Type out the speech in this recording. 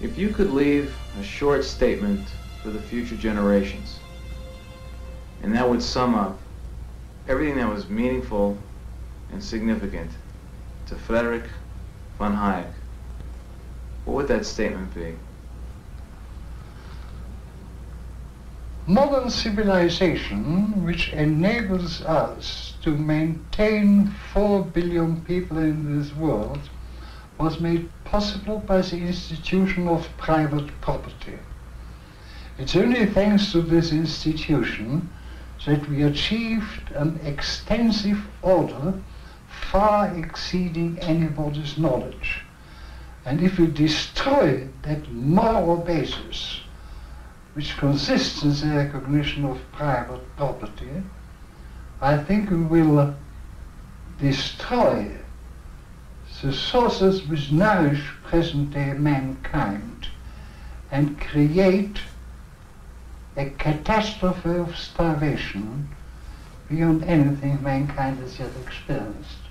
If you could leave a short statement for the future generations, and that would sum up everything that was meaningful and significant to Frederick von Hayek, what would that statement be? Modern civilization, which enables us to maintain 4 billion people in this world, was made possible by the institution of private property. It's only thanks to this institution that we achieved an extensive order far exceeding anybody's knowledge. And if we destroy that moral basis, which consists in the recognition of private property, I think we will destroy the sources which nourish present-day mankind and create a catastrophe of starvation beyond anything mankind has yet experienced.